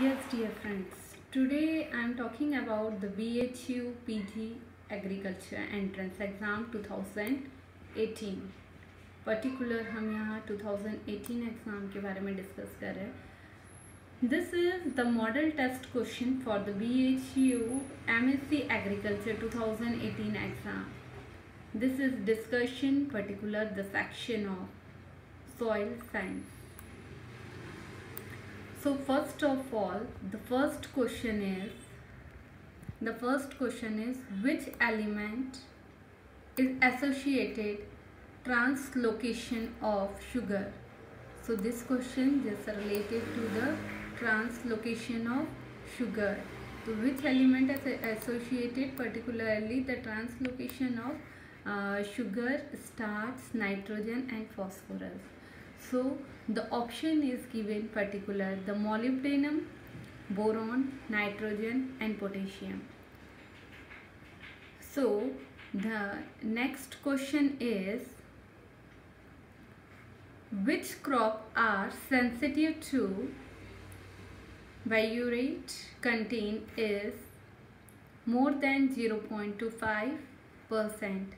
Yes, dear friends. Today I am talking about the BHU PG Agriculture Entrance Exam 2018. Particular हम यहाँ 2018 exam के बारे में discuss कर रहे हैं this is the model test question for the B H U M S C agriculture 2018 exam this is discussion particular the section of soil science so first of all the first question is the first question is which element is associated translocation of sugar? So this question is related to the translocation of sugar. So which element is associated particularly the translocation of uh, sugar starch nitrogen and phosphorus so the option is given particular the molybdenum boron nitrogen and potassium. So the next question is which crop are sensitive to biuret contain is more than 0.25 percent.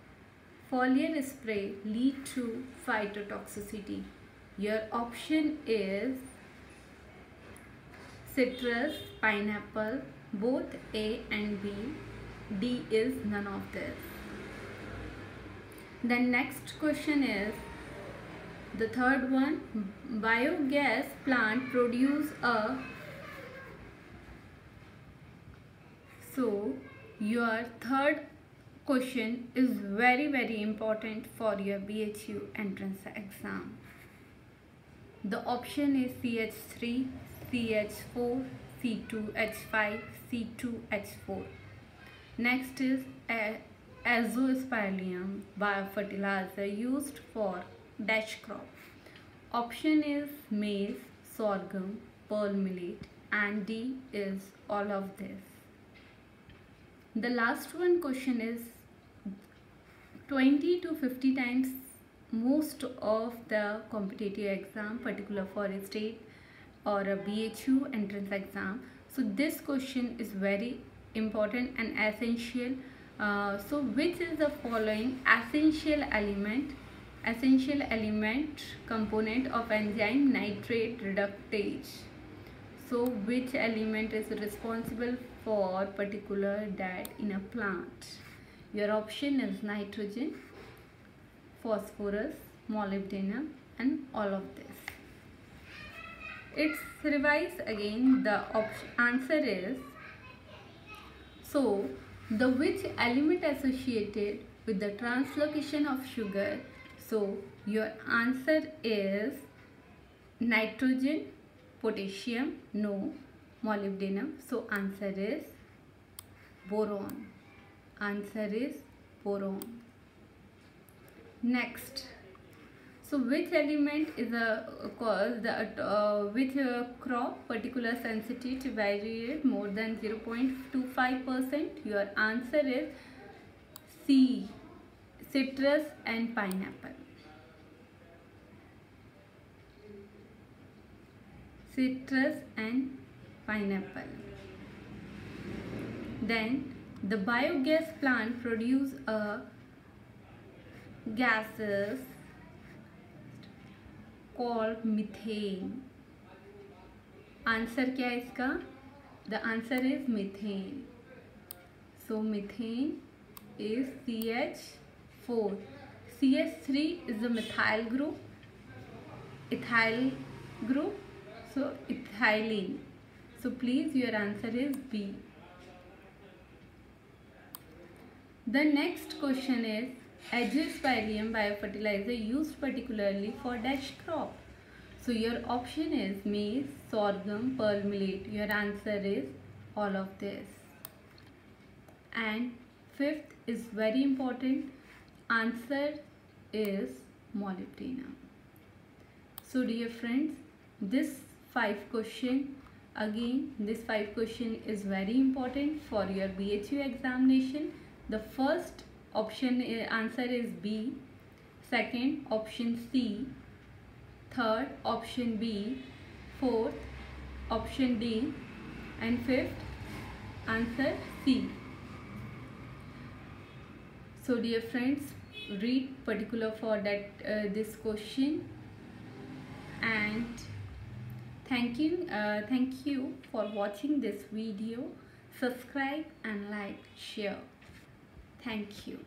Foliar spray lead to phytotoxicity your option is citrus pineapple. Both a and b. D is none of this. The next question is the third one biogas plant produce a so your third question is very very important for your bhu entrance exam the option is ch3 ch4 c2h5 c2h4 next is Azospirillum biofertilizer used for dash crop. Option is maize sorghum pearl millet and d is all of this. The last one question is 20 to 50 times most of the competitive exam particular for a state or a BHU entrance exam. So this question is very important and essential. Uh, so which is the following? Essential element essential element component of enzyme nitrate reductase. So which element is responsible for particular that in a plant? Your option is nitrogen phosphorus molybdenum and all of this. It's revised again. The option. answer is so the which element associated with the translocation of sugar? So your answer is nitrogen potassium no molybdenum. So answer is boron. Answer is boron next. So which element is a cause the uh, which uh, crop particular sensitivity to biuret more than 0.25 percent? Your answer is c citrus and pineapple. Citrus and pineapple. Then the biogas plant produce a gases called methane answer क्या है इसका the answer is methane so methane is CH4 CH3 is the methyl group ethyl group so ethylene so please your answer is B the next question is Azospirillum biofertilizer used particularly for dash crop. So your option is maize sorghum pearl millet your answer is all of this. And fifth is very important. Answer is molybdenum. So dear friends this five question again this five question is very important for your bhu examination. The first option answer is b. Second option c. Third option b. Fourth option d. And fifth answer C. So dear friends, read particular for that uh, this question. And thank you uh, thank you for watching this video. Subscribe and like share thank you